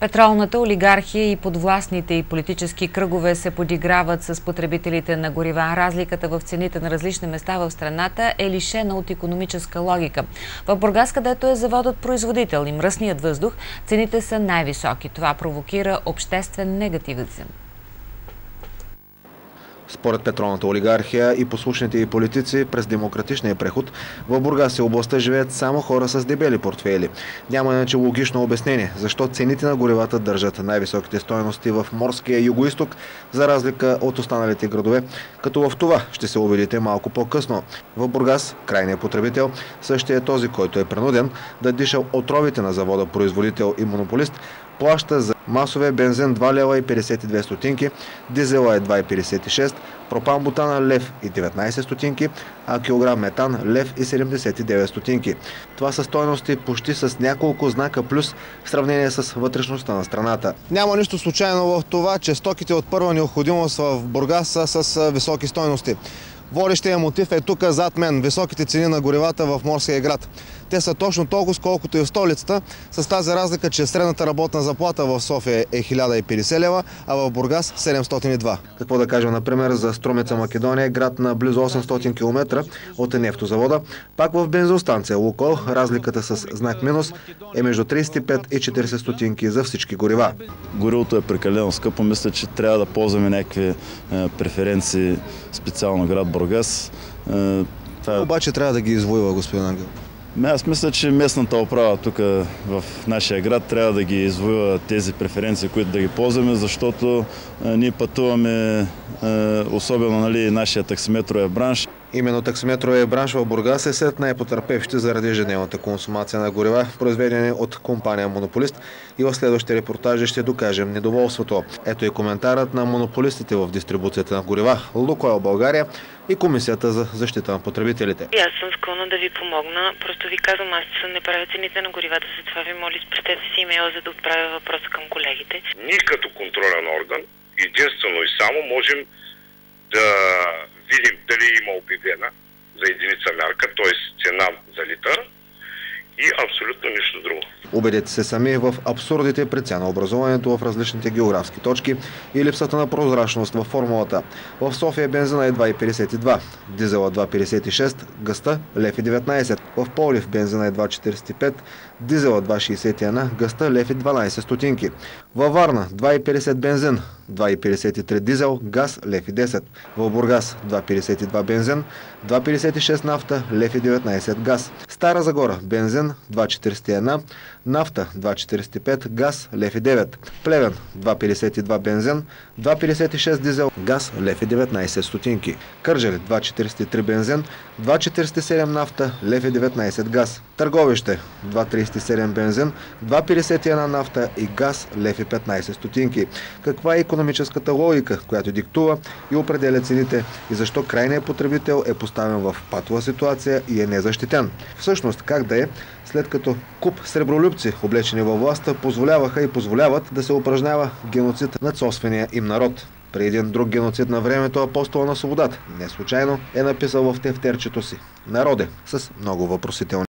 Петролната олигархия и подвластните и политически кръгове се подиграват с потребителите на горива. Разликата в цените на различни места в страната е лишена от економическа логика. В Бургас, където е заводът производител и мръсният въздух, цените са най-високи. Това провокира обществен негативизъм. Според петролната олигархия и послушните и политици през демократичния преход в Бургас и областта живеят само хора с дебели портфели. Няма иначе логично обяснение защо цените на горивата държат най-високите стоености в морския югоисток, за разлика от останалите градове, като в това ще се убедите малко по-късно. В Бургас крайният потребител същия е този, който е принуден да диша отровите на завода производител и монополист, плаща за масовия бензин 2 лева и 52 стотинки, дизела е 2,56, пропан бутана лев и 19 стотинки, а килограм метан лев и 79 стотинки. Това са стоености почти с няколко знака плюс в сравнение с вътрешността на страната. Няма нищо случайно в това, че стоките от първа необходимост в Бургас са с високи стоености. Водещия мотив е тук зад мен – високите цени на горивата в морския град. Те са точно толкова, колкото и в столицата, с тази разлика, че средната работна заплата в София е 1050 лева, а в Бургас 702. Какво да кажем, например, за Струмица Македония, град на близо 800 км от нефтозавода. Пак в бензостанция Лукол, разликата с знак минус е между 35 и 40 стотинки за всички горива. Горивото е прекалено скъпо. Мисля, че трябва да ползваме някакви е, преференции специално град Бургас. Е, това... Обаче трябва да ги извоюва, господин Ангел. Аз мисля, че местната управа тук в нашия град трябва да ги извоюва тези преференции, които да ги ползваме, защото ние пътуваме, особено нали, нашия таксиметровия бранш. Именно таксиметровия бранш в Бургас е сред най-потърпевщи заради ежедневната консумация на горива, произведени от компания Монополист и в следващите репортажи ще докажем недоволството. Ето и коментарът на монополистите в дистрибуцията на горива Лукойл България и Комисията за защита на потребителите. Аз съм склонна да ви помогна. Просто ви казвам, аз съм не правя цените на горивата, затова ви моля, спрестете си имейла, за да отправя въпроса към колегите. Ние като контролен орган единствено и само можем да видим дали има обявена за единица мярка, т.е. цена за литър и абсолютно нищо друго. Убедете се сами в абсурдите при образованието в различните географски точки и липсата на прозрачност в формулата. В София бензина е 2,52, дизела 2,56, гъста лев 19. В Полив бензина е 2,45, дизела 2,61, гъста лев 12 стотинки. Във Варна 2,50 бензин, 2,53 дизел, газ лев 10. В Бургас 2,52 бензин, 2,56 нафта, лев 19 газ. Стара Загора бензин 2,41, нафта 2,45, газ лев 9. Плевен 2,52 бензин, 2,56 дизел, газ лев 19 стотинки. Кържали 2,43 бензин, 2,47 нафта, лев 19 газ. Търговище 2,37 бензин, 2,51 нафта и газ лев 15 стотинки. Каква е економическата логика, която диктува и определя цените и защо крайният потребител е поставен в патова ситуация и е незащитен? Всъщност, как да е, след като куп сребролюбци, облечени във властта, позволяваха и позволяват да се упражнява геноцид над собствения им народ. При един друг геноцид на времето апостола на свободата, не случайно, е написал в тефтерчето си. Народе с много въпросителни.